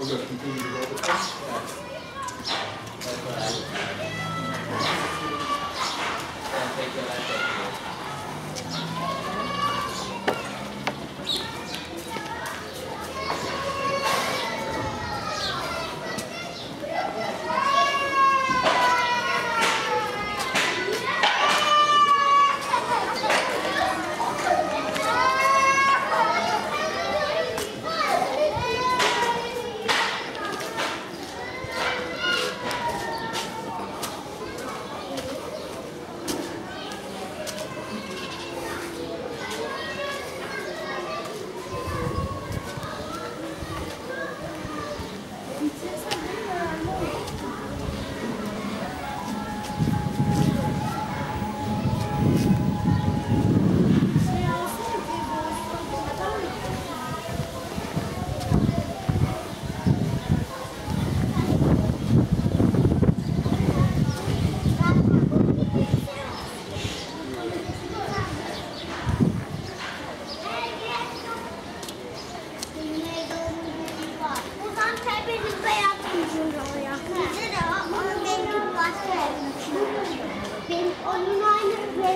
Oder die Leute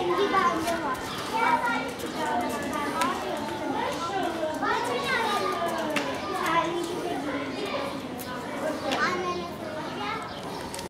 기가안 들어.